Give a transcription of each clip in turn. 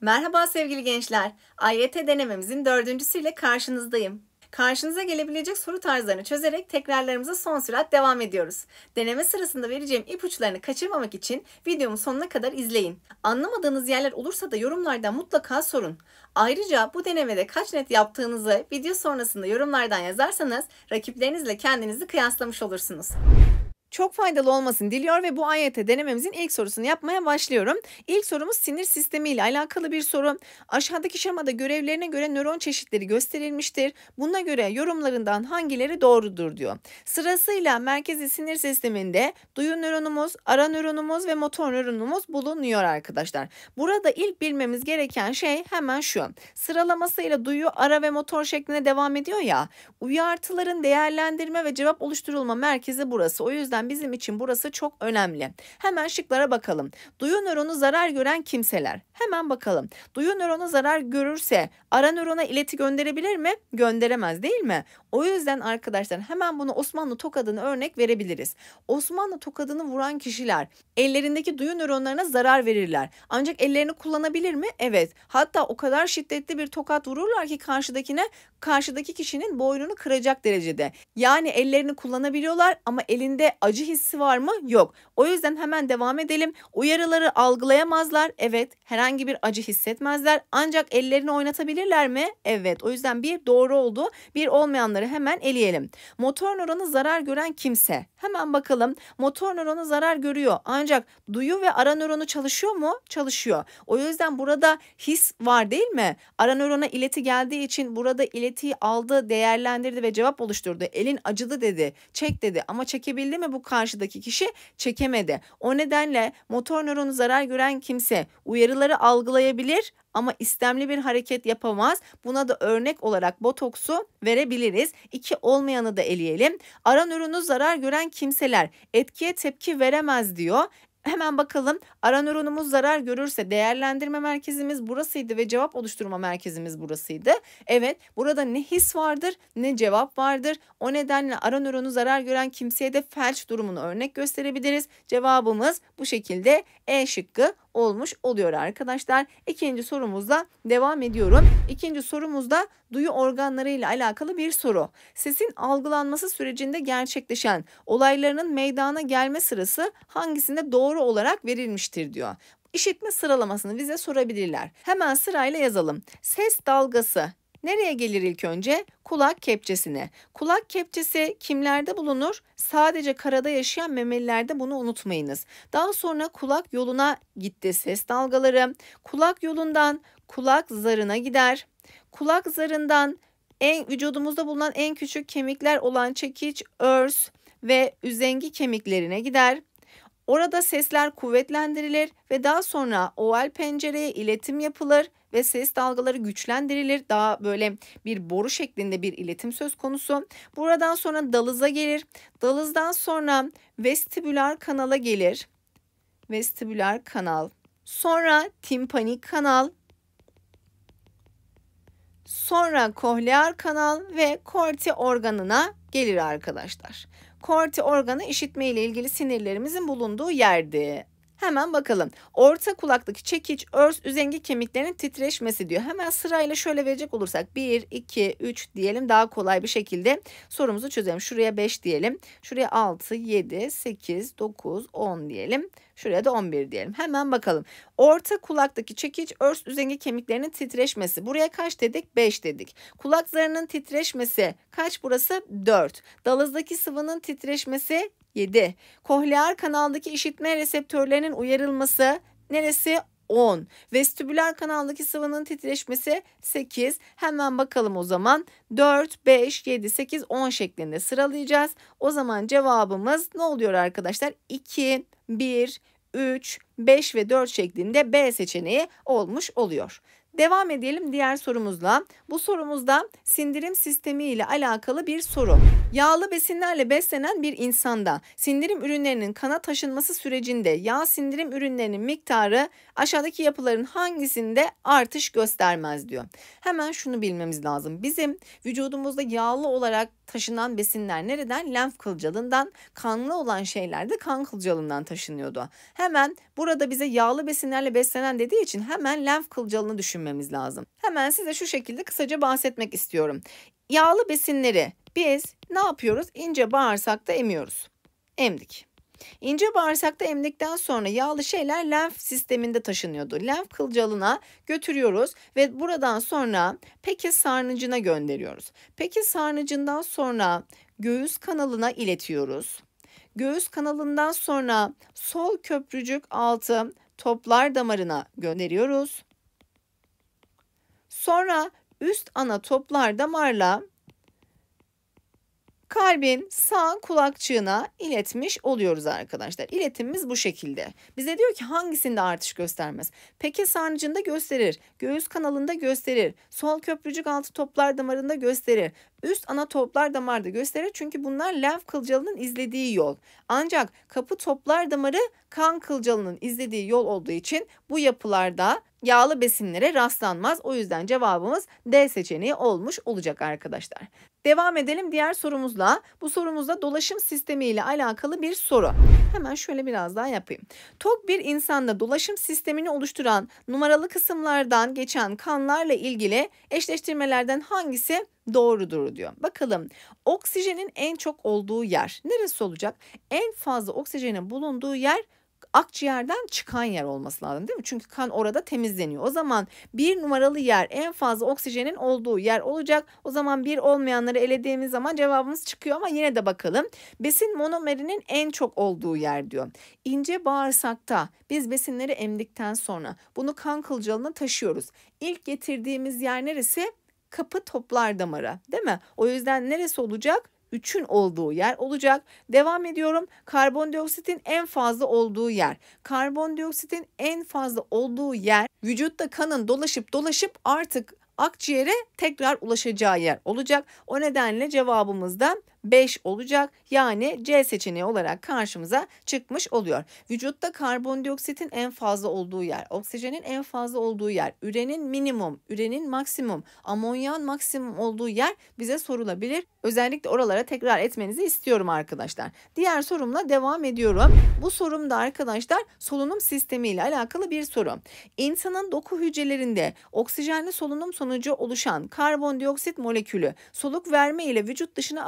Merhaba sevgili gençler. AYT denememizin dördüncüsüyle karşınızdayım. Karşınıza gelebilecek soru tarzlarını çözerek tekrarlarımıza son sürat devam ediyoruz. Deneme sırasında vereceğim ipuçlarını kaçırmamak için videomu sonuna kadar izleyin. Anlamadığınız yerler olursa da yorumlardan mutlaka sorun. Ayrıca bu denemede kaç net yaptığınızı video sonrasında yorumlardan yazarsanız rakiplerinizle kendinizi kıyaslamış olursunuz çok faydalı olmasını diliyor ve bu AYT denememizin ilk sorusunu yapmaya başlıyorum. İlk sorumuz sinir sistemi ile alakalı bir soru. Aşağıdaki şemada görevlerine göre nöron çeşitleri gösterilmiştir. Buna göre yorumlarından hangileri doğrudur diyor. Sırasıyla merkezi sinir sisteminde duyu nöronumuz, ara nöronumuz ve motor nöronumuz bulunuyor arkadaşlar. Burada ilk bilmemiz gereken şey hemen şu. Sıralamasıyla duyu, ara ve motor şeklinde devam ediyor ya. Uyartıların değerlendirme ve cevap oluşturulma merkezi burası. O yüzden yüzden bizim için burası çok önemli. Hemen şıklara bakalım. Duyu nöronu zarar gören kimseler. Hemen bakalım. Duyu nöronu zarar görürse ara nörona ileti gönderebilir mi? Gönderemez değil mi? O yüzden arkadaşlar hemen bunu Osmanlı tokadını örnek verebiliriz. Osmanlı tokadını vuran kişiler ellerindeki duyu nöronlarına zarar verirler. Ancak ellerini kullanabilir mi? Evet. Hatta o kadar şiddetli bir tokat vururlar ki karşıdakine karşıdaki kişinin boynunu kıracak derecede. Yani ellerini kullanabiliyorlar ama elinde acı hissi var mı? Yok. O yüzden hemen devam edelim. Uyarıları algılayamazlar. Evet. Herhangi bir acı hissetmezler. Ancak ellerini oynatabilirler mi? Evet. O yüzden bir doğru oldu. Bir olmayanları hemen eleyelim. Motor nöronu zarar gören kimse. Hemen bakalım. Motor nöronu zarar görüyor. Ancak duyu ve ara nöronu çalışıyor mu? Çalışıyor. O yüzden burada his var değil mi? Ara nörona ileti geldiği için burada iletiyi aldı, değerlendirdi ve cevap oluşturdu. Elin acıdı dedi. Çek dedi. Ama çekebildi mi bu karşıdaki kişi? Çekemedi. O nedenle motor nöronu zarar gören kimse uyarıları algılayabilir ama istemli bir hareket yapamaz. Buna da örnek olarak botoksu verebiliriz. İki olmayanı da eleyelim. Ara nöronu zarar gören kimseler etkiye tepki veremez diyor. Hemen bakalım ara nöronumuz zarar görürse değerlendirme merkezimiz burasıydı ve cevap oluşturma merkezimiz burasıydı. Evet burada ne his vardır ne cevap vardır. O nedenle ara nöronu zarar gören kimseye de felç durumunu örnek gösterebiliriz. Cevabımız bu şekilde E şıkkı olmuş oluyor arkadaşlar. İkinci sorumuzla devam ediyorum. İkinci sorumuzda duyu organları ile alakalı bir soru. Sesin algılanması sürecinde gerçekleşen olaylarının meydana gelme sırası hangisinde doğru olarak verilmiştir diyor. İşitme sıralamasını bize sorabilirler. Hemen sırayla yazalım. Ses dalgası Nereye gelir ilk önce? Kulak kepçesine. Kulak kepçesi kimlerde bulunur? Sadece karada yaşayan memelilerde bunu unutmayınız. Daha sonra kulak yoluna gitti ses dalgaları. Kulak yolundan kulak zarına gider. Kulak zarından en vücudumuzda bulunan en küçük kemikler olan çekiç, örs ve üzengi kemiklerine gider. Orada sesler kuvvetlendirilir ve daha sonra oval pencereye iletim yapılır ve ses dalgaları güçlendirilir. Daha böyle bir boru şeklinde bir iletim söz konusu. Buradan sonra dalıza gelir. Dalızdan sonra vestibüler kanala gelir. Vestibüler kanal. Sonra timpanik kanal. Sonra kohlear kanal ve korti organına gelir arkadaşlar. Korti organı işitme ile ilgili sinirlerimizin bulunduğu yerdi. Hemen bakalım. Orta kulaktaki çekiç, örs, üzengi kemiklerinin titreşmesi diyor. Hemen sırayla şöyle verecek olursak 1, 2, 3 diyelim daha kolay bir şekilde sorumuzu çözelim. Şuraya 5 diyelim. Şuraya 6, 7, 8, 9, 10 diyelim. Şuraya da 11 diyelim. Hemen bakalım. Orta kulaktaki çekiç, örs, üzengi kemiklerinin titreşmesi. Buraya kaç dedik? 5 dedik. Kulak zarının titreşmesi kaç burası? 4. Dalızdaki sıvının titreşmesi 7. Kohlear kanaldaki işitme reseptörlerinin uyarılması neresi? 10. Vestibüler kanaldaki sıvının titreşmesi 8. Hemen bakalım o zaman 4, 5, 7, 8, 10 şeklinde sıralayacağız. O zaman cevabımız ne oluyor arkadaşlar? 2, 1, 3, 5 ve 4 şeklinde B seçeneği olmuş oluyor. Devam edelim diğer sorumuzla. Bu sorumuzda sindirim sistemi ile alakalı bir soru. Yağlı besinlerle beslenen bir insanda sindirim ürünlerinin kana taşınması sürecinde yağ sindirim ürünlerinin miktarı aşağıdaki yapıların hangisinde artış göstermez diyor. Hemen şunu bilmemiz lazım. Bizim vücudumuzda yağlı olarak taşınan besinler nereden? Lenf kılcalından, kanlı olan şeyler de kan kılcalından taşınıyordu. Hemen burada bize yağlı besinlerle beslenen dediği için hemen lenf kılcalını düşünmemiz lazım. Hemen size şu şekilde kısaca bahsetmek istiyorum. Yağlı besinleri biz ne yapıyoruz? İnce bağırsakta emiyoruz. Emdik. İnce bağırsakta emdikten sonra yağlı şeyler lenf sisteminde taşınıyordu. Lenf kılcalına götürüyoruz ve buradan sonra peki sarnıcına gönderiyoruz. Peki sarnıcından sonra göğüs kanalına iletiyoruz. Göğüs kanalından sonra sol köprücük altı toplar damarına gönderiyoruz. Sonra üst ana toplar damarla kalbin sağ kulakçığına iletmiş oluyoruz arkadaşlar. İletimimiz bu şekilde. Bize diyor ki hangisinde artış göstermez? Peke sarnıcında gösterir, göğüs kanalında gösterir, sol köprücük altı toplar damarında gösterir, üst ana toplar damarda gösterir çünkü bunlar lenf kılcalının izlediği yol. Ancak kapı toplar damarı kan kılcalının izlediği yol olduğu için bu yapılarda yağlı besinlere rastlanmaz. O yüzden cevabımız D seçeneği olmuş olacak arkadaşlar. Devam edelim diğer sorumuzla. Bu sorumuzda dolaşım sistemi ile alakalı bir soru. Hemen şöyle biraz daha yapayım. Tok bir insanda dolaşım sistemini oluşturan numaralı kısımlardan geçen kanlarla ilgili eşleştirmelerden hangisi doğrudur diyor. Bakalım oksijenin en çok olduğu yer neresi olacak? En fazla oksijenin bulunduğu yer akciğerden çıkan yer olması lazım değil mi? Çünkü kan orada temizleniyor. O zaman bir numaralı yer en fazla oksijenin olduğu yer olacak. O zaman bir olmayanları elediğimiz zaman cevabımız çıkıyor ama yine de bakalım. Besin monomerinin en çok olduğu yer diyor. İnce bağırsakta biz besinleri emdikten sonra bunu kan kılcalına taşıyoruz. İlk getirdiğimiz yer neresi? Kapı toplar damarı değil mi? O yüzden neresi olacak? 3'ün olduğu yer olacak. Devam ediyorum. Karbondioksitin en fazla olduğu yer. Karbondioksitin en fazla olduğu yer vücutta kanın dolaşıp dolaşıp artık akciğere tekrar ulaşacağı yer olacak. O nedenle cevabımız da 5 olacak. Yani C seçeneği olarak karşımıza çıkmış oluyor. Vücutta karbondioksitin en fazla olduğu yer, oksijenin en fazla olduğu yer, ürenin minimum, ürenin maksimum, amonyan maksimum olduğu yer bize sorulabilir. Özellikle oralara tekrar etmenizi istiyorum arkadaşlar. Diğer sorumla devam ediyorum. Bu sorum da arkadaşlar solunum sistemi ile alakalı bir soru. İnsanın doku hücrelerinde oksijenli solunum sonucu oluşan karbondioksit molekülü soluk verme ile vücut dışına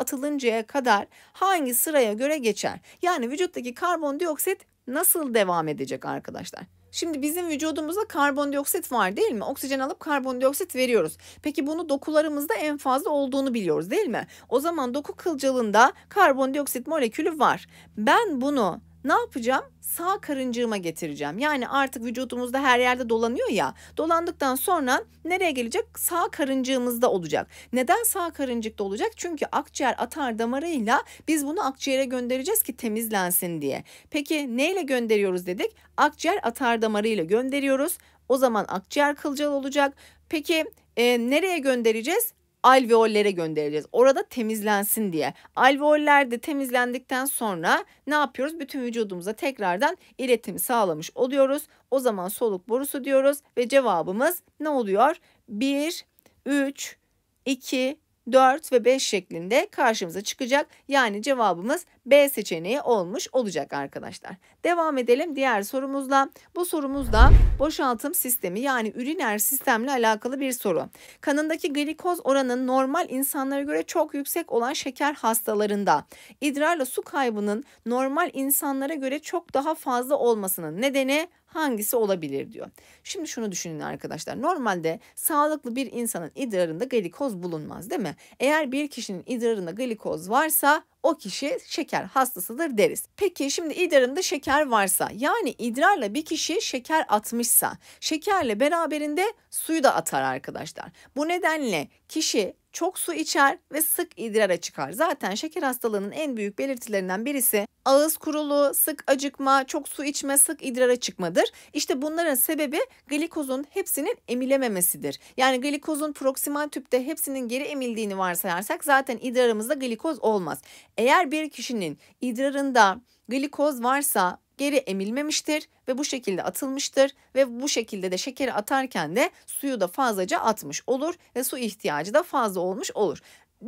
atılıncaya kadar hangi sıraya göre geçer? Yani vücuttaki karbondioksit nasıl devam edecek arkadaşlar? Şimdi bizim vücudumuzda karbondioksit var değil mi? Oksijen alıp karbondioksit veriyoruz. Peki bunu dokularımızda en fazla olduğunu biliyoruz değil mi? O zaman doku kılcalında karbondioksit molekülü var. Ben bunu ne yapacağım? Sağ karıncığıma getireceğim. Yani artık vücudumuzda her yerde dolanıyor ya. Dolandıktan sonra nereye gelecek? Sağ karıncığımızda olacak. Neden sağ karıncıkta olacak? Çünkü akciğer atar damarıyla biz bunu akciğere göndereceğiz ki temizlensin diye. Peki neyle gönderiyoruz dedik? Akciğer atar damarıyla gönderiyoruz. O zaman akciğer kılcal olacak. Peki e, nereye göndereceğiz? Alveollere göndereceğiz. Orada temizlensin diye. Alveoller de temizlendikten sonra ne yapıyoruz? Bütün vücudumuza tekrardan iletimi sağlamış oluyoruz. O zaman soluk borusu diyoruz ve cevabımız ne oluyor? 1, 3, 2, 4 ve 5 şeklinde karşımıza çıkacak. Yani cevabımız B seçeneği olmuş olacak arkadaşlar. Devam edelim diğer sorumuzla. Bu sorumuzda boşaltım sistemi yani üriner sistemle alakalı bir soru. Kanındaki glikoz oranı normal insanlara göre çok yüksek olan şeker hastalarında idrarla su kaybının normal insanlara göre çok daha fazla olmasının nedeni hangisi olabilir diyor. Şimdi şunu düşünün arkadaşlar. Normalde sağlıklı bir insanın idrarında glikoz bulunmaz değil mi? Eğer bir kişinin idrarında glikoz varsa o kişi şeker hastasıdır deriz. Peki şimdi idrarında şeker varsa yani idrarla bir kişi şeker atmışsa şekerle beraberinde suyu da atar arkadaşlar. Bu nedenle kişi çok su içer ve sık idrara çıkar. Zaten şeker hastalığının en büyük belirtilerinden birisi ağız kuruluğu, sık acıkma, çok su içme, sık idrara çıkmadır. İşte bunların sebebi glikozun hepsinin emilememesidir. Yani glikozun proksimal tüpte hepsinin geri emildiğini varsayarsak zaten idrarımızda glikoz olmaz. Eğer bir kişinin idrarında glikoz varsa geri emilmemiştir ve bu şekilde atılmıştır ve bu şekilde de şekeri atarken de suyu da fazlaca atmış olur ve su ihtiyacı da fazla olmuş olur.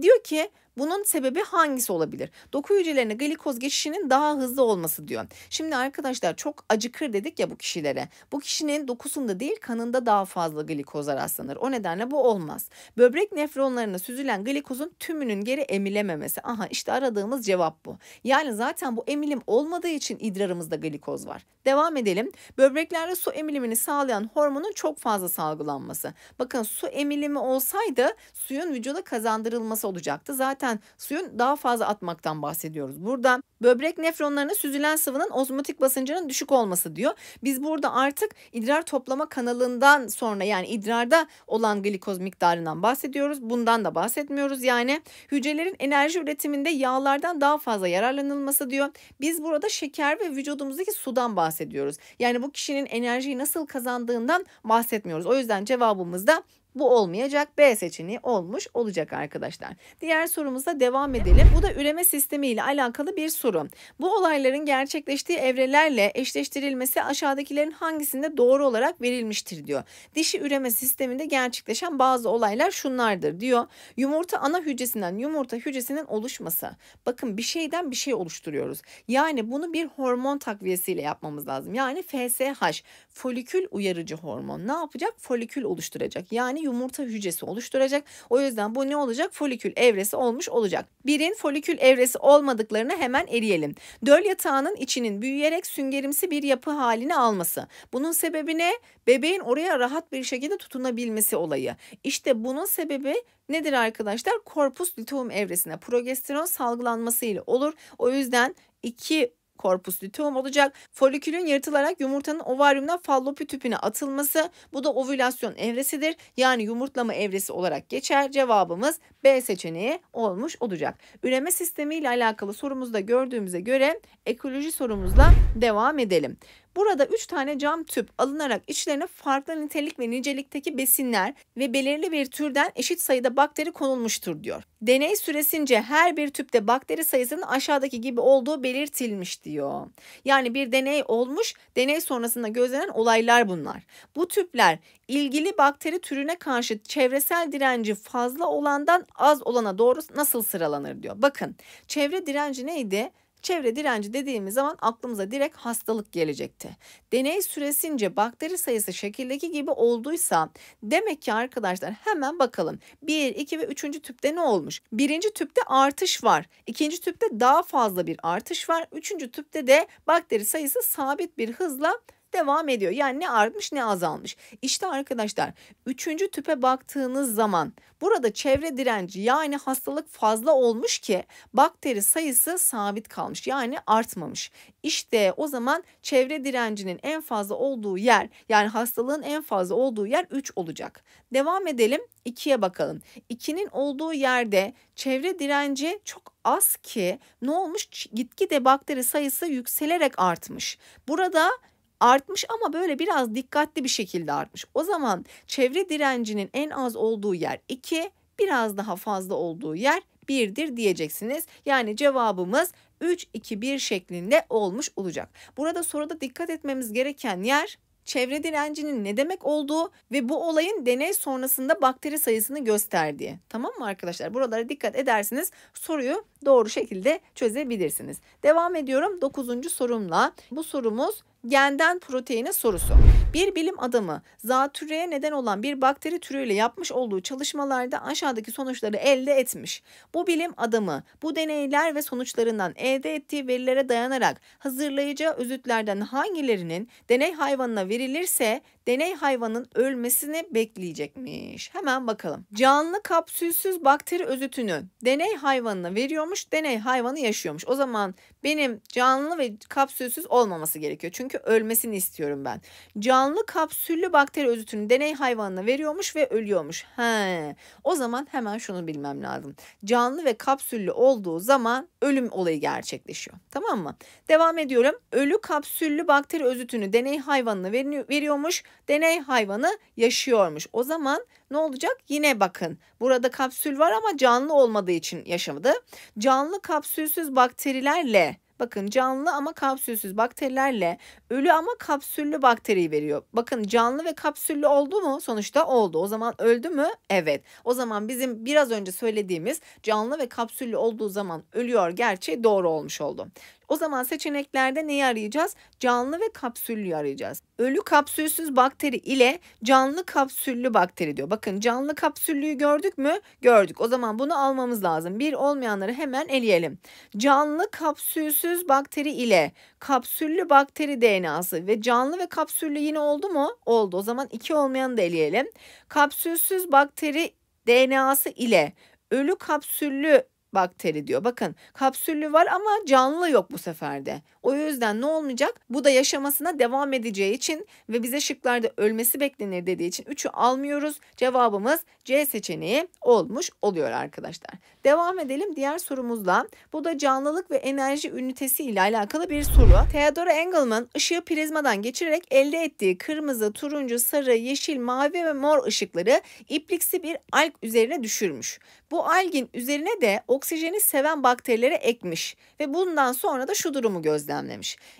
Diyor ki bunun sebebi hangisi olabilir? Doku hücrelerine glikoz geçişinin daha hızlı olması diyor. Şimdi arkadaşlar çok acıkır dedik ya bu kişilere. Bu kişinin dokusunda değil kanında daha fazla glikozlar rastlanır. O nedenle bu olmaz. Böbrek nefronlarına süzülen glikozun tümünün geri emilememesi. Aha işte aradığımız cevap bu. Yani zaten bu emilim olmadığı için idrarımızda glikoz var. Devam edelim. Böbreklerde su emilimini sağlayan hormonun çok fazla salgılanması. Bakın su emilimi olsaydı suyun vücuda kazandırılması olacaktı. Zaten zaten suyun daha fazla atmaktan bahsediyoruz. Burada böbrek nefronlarına süzülen sıvının ozmotik basıncının düşük olması diyor. Biz burada artık idrar toplama kanalından sonra yani idrarda olan glikoz miktarından bahsediyoruz. Bundan da bahsetmiyoruz. Yani hücrelerin enerji üretiminde yağlardan daha fazla yararlanılması diyor. Biz burada şeker ve vücudumuzdaki sudan bahsediyoruz. Yani bu kişinin enerjiyi nasıl kazandığından bahsetmiyoruz. O yüzden cevabımız da bu olmayacak. B seçeneği olmuş olacak arkadaşlar. Diğer sorumuzda devam edelim. Bu da üreme sistemi ile alakalı bir soru. Bu olayların gerçekleştiği evrelerle eşleştirilmesi aşağıdakilerin hangisinde doğru olarak verilmiştir diyor. Dişi üreme sisteminde gerçekleşen bazı olaylar şunlardır diyor. Yumurta ana hücresinden yumurta hücresinin oluşması. Bakın bir şeyden bir şey oluşturuyoruz. Yani bunu bir hormon takviyesiyle yapmamız lazım. Yani FSH folikül uyarıcı hormon ne yapacak? Folikül oluşturacak. Yani yumurta hücresi oluşturacak. O yüzden bu ne olacak? Folikül evresi olmuş olacak. Birin folikül evresi olmadıklarını hemen eriyelim. Döl yatağının içinin büyüyerek süngerimsi bir yapı halini alması. Bunun sebebi ne? Bebeğin oraya rahat bir şekilde tutunabilmesi olayı. İşte bunun sebebi nedir arkadaşlar? Korpus luteum evresine progesteron salgılanması ile olur. O yüzden iki korpus luteum olacak. Folikülün yırtılarak yumurtanın ovaryumdan fallopi tüpüne atılması bu da ovülasyon evresidir. Yani yumurtlama evresi olarak geçer. Cevabımız B seçeneği olmuş olacak. Üreme sistemi ile alakalı sorumuzda gördüğümüze göre ekoloji sorumuzla devam edelim. Burada 3 tane cam tüp alınarak içlerine farklı nitelik ve nicelikteki besinler ve belirli bir türden eşit sayıda bakteri konulmuştur diyor. Deney süresince her bir tüpte bakteri sayısının aşağıdaki gibi olduğu belirtilmiş diyor. Yani bir deney olmuş, deney sonrasında gözlenen olaylar bunlar. Bu tüpler ilgili bakteri türüne karşı çevresel direnci fazla olandan az olana doğru nasıl sıralanır diyor. Bakın çevre direnci neydi? Çevre direnci dediğimiz zaman aklımıza direkt hastalık gelecekti. Deney süresince bakteri sayısı şekildeki gibi olduysa demek ki arkadaşlar hemen bakalım. 1, 2 ve 3. tüpte ne olmuş? Birinci tüpte artış var. İkinci tüpte daha fazla bir artış var. Üçüncü tüpte de bakteri sayısı sabit bir hızla devam ediyor. Yani ne artmış ne azalmış. İşte arkadaşlar üçüncü tüpe baktığınız zaman burada çevre direnci yani hastalık fazla olmuş ki bakteri sayısı sabit kalmış yani artmamış. İşte o zaman çevre direncinin en fazla olduğu yer yani hastalığın en fazla olduğu yer 3 olacak. Devam edelim 2'ye bakalım. 2'nin olduğu yerde çevre direnci çok az ki ne olmuş? Gitgide bakteri sayısı yükselerek artmış. Burada artmış ama böyle biraz dikkatli bir şekilde artmış. O zaman çevre direncinin en az olduğu yer 2, biraz daha fazla olduğu yer 1'dir diyeceksiniz. Yani cevabımız 3 2 1 şeklinde olmuş olacak. Burada soruda dikkat etmemiz gereken yer çevre direncinin ne demek olduğu ve bu olayın deney sonrasında bakteri sayısını gösterdiği. Tamam mı arkadaşlar? Buralara dikkat edersiniz soruyu doğru şekilde çözebilirsiniz. Devam ediyorum 9. sorumla. Bu sorumuz genden proteine sorusu. Bir bilim adamı zatürreye neden olan bir bakteri türüyle yapmış olduğu çalışmalarda aşağıdaki sonuçları elde etmiş. Bu bilim adamı bu deneyler ve sonuçlarından elde ettiği verilere dayanarak hazırlayacağı özütlerden hangilerinin deney hayvanına verilirse deney hayvanın ölmesini bekleyecekmiş. Hemen bakalım. Canlı kapsülsüz bakteri özütünü deney hayvanına veriyormuş, deney hayvanı yaşıyormuş. O zaman benim canlı ve kapsülsüz olmaması gerekiyor. Çünkü ölmesini istiyorum ben. Canlı canlı kapsüllü bakteri özütünü deney hayvanına veriyormuş ve ölüyormuş. He. O zaman hemen şunu bilmem lazım. Canlı ve kapsüllü olduğu zaman ölüm olayı gerçekleşiyor. Tamam mı? Devam ediyorum. Ölü kapsüllü bakteri özütünü deney hayvanına veriyormuş. Deney hayvanı yaşıyormuş. O zaman ne olacak? Yine bakın burada kapsül var ama canlı olmadığı için yaşamadı. Canlı kapsülsüz bakterilerle Bakın canlı ama kapsülsüz bakterilerle ölü ama kapsüllü bakteriyi veriyor. Bakın canlı ve kapsüllü oldu mu? Sonuçta oldu. O zaman öldü mü? Evet. O zaman bizim biraz önce söylediğimiz canlı ve kapsüllü olduğu zaman ölüyor gerçeği doğru olmuş oldu. O zaman seçeneklerde neyi arayacağız? Canlı ve kapsüllüyü arayacağız. Ölü kapsülsüz bakteri ile canlı kapsüllü bakteri diyor. Bakın canlı kapsüllüyü gördük mü? Gördük. O zaman bunu almamız lazım. Bir olmayanları hemen eleyelim. Canlı kapsülsüz bakteri ile kapsüllü bakteri DNA'sı ve canlı ve kapsüllü yine oldu mu? Oldu. O zaman iki olmayanı da eleyelim. Kapsülsüz bakteri DNA'sı ile ölü kapsüllü bakteri diyor. Bakın kapsüllü var ama canlı yok bu seferde. O yüzden ne olmayacak? Bu da yaşamasına devam edeceği için ve bize şıklarda ölmesi beklenir dediği için 3'ü almıyoruz. Cevabımız C seçeneği olmuş oluyor arkadaşlar. Devam edelim diğer sorumuzla. Bu da canlılık ve enerji ünitesi ile alakalı bir soru. Theodor Engelman ışığı prizmadan geçirerek elde ettiği kırmızı, turuncu, sarı, yeşil, mavi ve mor ışıkları ipliksi bir alg üzerine düşürmüş. Bu algin üzerine de oksijeni seven bakterilere ekmiş ve bundan sonra da şu durumu gözlemlemiş.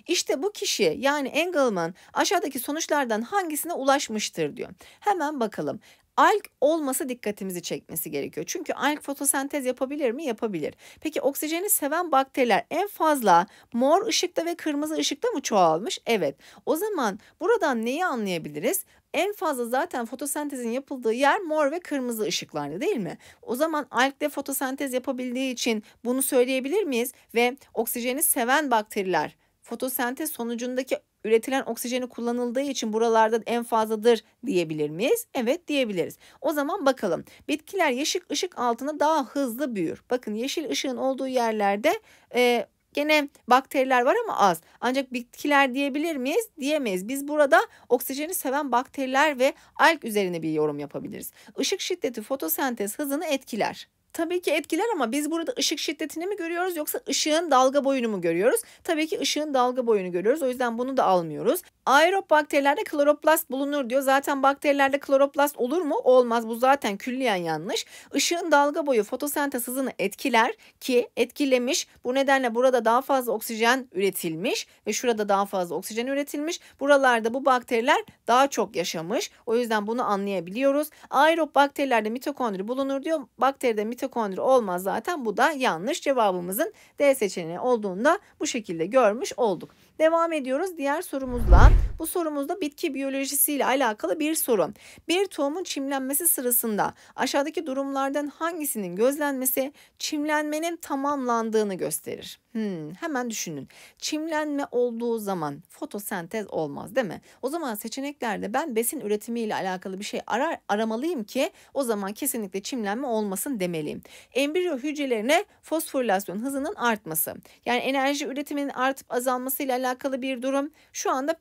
İşte bu kişi yani Engelman aşağıdaki sonuçlardan hangisine ulaşmıştır diyor. Hemen bakalım. Alg olması dikkatimizi çekmesi gerekiyor. Çünkü alg fotosentez yapabilir mi? Yapabilir. Peki oksijeni seven bakteriler en fazla mor ışıkta ve kırmızı ışıkta mı çoğalmış? Evet. O zaman buradan neyi anlayabiliriz? En fazla zaten fotosentezin yapıldığı yer mor ve kırmızı ışıklarda değil mi? O zaman algde fotosentez yapabildiği için bunu söyleyebilir miyiz? Ve oksijeni seven bakteriler fotosentez sonucundaki üretilen oksijeni kullanıldığı için buralarda en fazladır diyebilir miyiz? Evet diyebiliriz. O zaman bakalım. Bitkiler yeşil ışık altında daha hızlı büyür. Bakın yeşil ışığın olduğu yerlerde e, Gene bakteriler var ama az. Ancak bitkiler diyebilir miyiz? Diyemeyiz. Biz burada oksijeni seven bakteriler ve alg üzerine bir yorum yapabiliriz. Işık şiddeti fotosentez hızını etkiler. Tabii ki etkiler ama biz burada ışık şiddetini mi görüyoruz yoksa ışığın dalga boyunu mu görüyoruz? Tabii ki ışığın dalga boyunu görüyoruz. O yüzden bunu da almıyoruz. Aerob bakterilerde kloroplast bulunur diyor. Zaten bakterilerde kloroplast olur mu? Olmaz. Bu zaten külliyen yanlış. Işığın dalga boyu fotosentez hızını etkiler ki etkilemiş. Bu nedenle burada daha fazla oksijen üretilmiş ve şurada daha fazla oksijen üretilmiş. Buralarda bu bakteriler daha çok yaşamış. O yüzden bunu anlayabiliyoruz. Aerob bakterilerde mitokondri bulunur diyor. Bakteride mitokondri olmaz zaten. Bu da yanlış. Cevabımızın D seçeneği olduğunda bu şekilde görmüş olduk. Devam ediyoruz diğer sorumuzla. Bu sorumuzda bitki biyolojisiyle alakalı bir soru. Bir tohumun çimlenmesi sırasında aşağıdaki durumlardan hangisinin gözlenmesi çimlenmenin tamamlandığını gösterir? Hmm, hemen düşünün. Çimlenme olduğu zaman fotosentez olmaz değil mi? O zaman seçeneklerde ben besin üretimiyle alakalı bir şey arar aramalıyım ki o zaman kesinlikle çimlenme olmasın demeliyim. Embriyo hücrelerine fosforilasyon hızının artması. Yani enerji üretiminin artıp azalmasıyla alakalı bir durum. Şu anda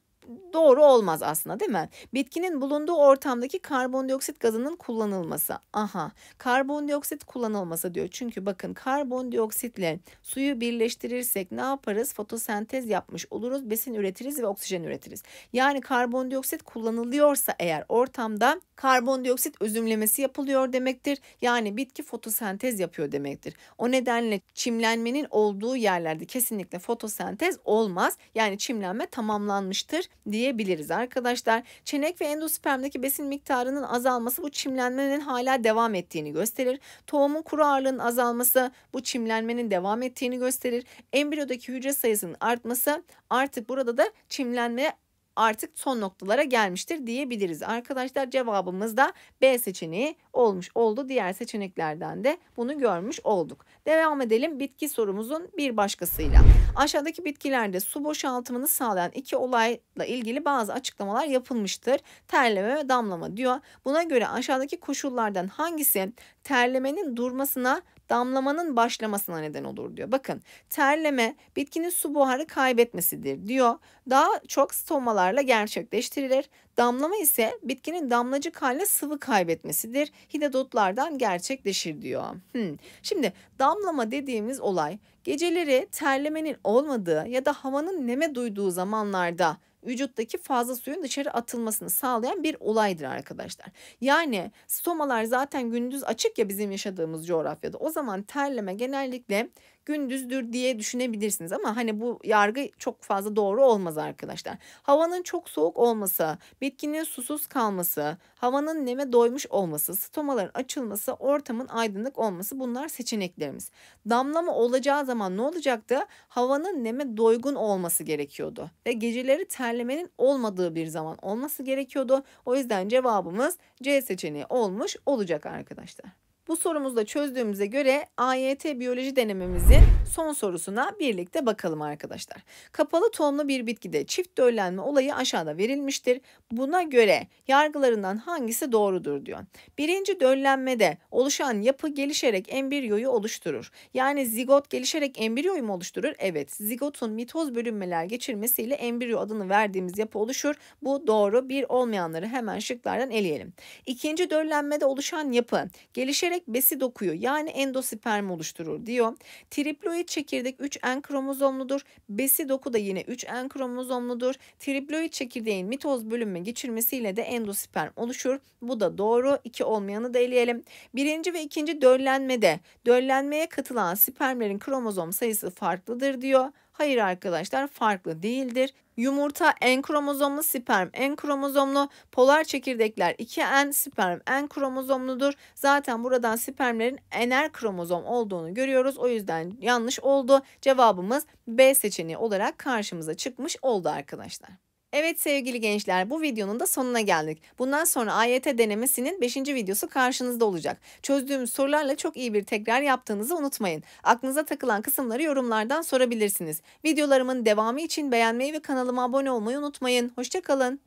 doğru olmaz aslında değil mi? Bitkinin bulunduğu ortamdaki karbondioksit gazının kullanılması. Aha karbondioksit kullanılması diyor. Çünkü bakın karbondioksitle suyu birleştirirsek ne yaparız? Fotosentez yapmış oluruz, besin üretiriz ve oksijen üretiriz. Yani karbondioksit kullanılıyorsa eğer ortamda karbondioksit özümlemesi yapılıyor demektir. Yani bitki fotosentez yapıyor demektir. O nedenle çimlenmenin olduğu yerlerde kesinlikle fotosentez olmaz. Yani çimlenme tamamlanmıştır diyebiliriz arkadaşlar. Çenek ve endospermdeki besin miktarının azalması bu çimlenmenin hala devam ettiğini gösterir. Tohumun kuru ağırlığının azalması bu çimlenmenin devam ettiğini gösterir. Embriyodaki hücre sayısının artması artık burada da çimlenme artık son noktalara gelmiştir diyebiliriz. Arkadaşlar cevabımız da B seçeneği olmuş oldu. Diğer seçeneklerden de bunu görmüş olduk. Devam edelim bitki sorumuzun bir başkasıyla. Aşağıdaki bitkilerde su boşaltımını sağlayan iki olayla ilgili bazı açıklamalar yapılmıştır. Terleme ve damlama diyor. Buna göre aşağıdaki koşullardan hangisi terlemenin durmasına damlamanın başlamasına neden olur diyor. Bakın terleme bitkinin su buharı kaybetmesidir diyor. Daha çok stomalarla gerçekleştirilir. Damlama ise bitkinin damlacık haline sıvı kaybetmesidir. Hidadotlardan gerçekleşir diyor. Hmm. Şimdi damlama dediğimiz olay geceleri terlemenin olmadığı ya da havanın neme duyduğu zamanlarda vücuttaki fazla suyun dışarı atılmasını sağlayan bir olaydır arkadaşlar. Yani stomalar zaten gündüz açık ya bizim yaşadığımız coğrafyada. O zaman terleme genellikle gündüzdür diye düşünebilirsiniz ama hani bu yargı çok fazla doğru olmaz arkadaşlar. Havanın çok soğuk olması, bitkinin susuz kalması, havanın neme doymuş olması, stomaların açılması, ortamın aydınlık olması bunlar seçeneklerimiz. Damlama olacağı zaman ne olacaktı? Havanın neme doygun olması gerekiyordu ve geceleri terlemenin olmadığı bir zaman olması gerekiyordu. O yüzden cevabımız C seçeneği olmuş olacak arkadaşlar. Bu sorumuzda çözdüğümüze göre AYT biyoloji denememizin son sorusuna birlikte bakalım arkadaşlar. Kapalı tohumlu bir bitkide çift döllenme olayı aşağıda verilmiştir. Buna göre yargılarından hangisi doğrudur diyor. Birinci döllenmede oluşan yapı gelişerek embriyoyu oluşturur. Yani zigot gelişerek embriyoyu mu oluşturur? Evet. Zigotun mitoz bölünmeler geçirmesiyle embriyo adını verdiğimiz yapı oluşur. Bu doğru. Bir olmayanları hemen şıklardan eleyelim. İkinci döllenmede oluşan yapı gelişerek besi dokuyu yani endosperm oluşturur diyor. Triploid çekirdek 3N kromozomludur. Besi doku da yine 3N kromozomludur. Triploid çekirdeğin mitoz bölünme geçirmesiyle de endosperm oluşur. Bu da doğru. İki olmayanı da eleyelim. Birinci ve ikinci döllenmede döllenmeye katılan spermlerin kromozom sayısı farklıdır diyor. Hayır arkadaşlar farklı değildir. Yumurta en kromozomlu, sperm en kromozomlu, polar çekirdekler 2N, sperm en kromozomludur. Zaten buradan spermlerin ener kromozom olduğunu görüyoruz. O yüzden yanlış oldu. Cevabımız B seçeneği olarak karşımıza çıkmış oldu arkadaşlar. Evet sevgili gençler bu videonun da sonuna geldik. Bundan sonra AYT denemesinin 5. videosu karşınızda olacak. Çözdüğümüz sorularla çok iyi bir tekrar yaptığınızı unutmayın. Aklınıza takılan kısımları yorumlardan sorabilirsiniz. Videolarımın devamı için beğenmeyi ve kanalıma abone olmayı unutmayın. Hoşçakalın.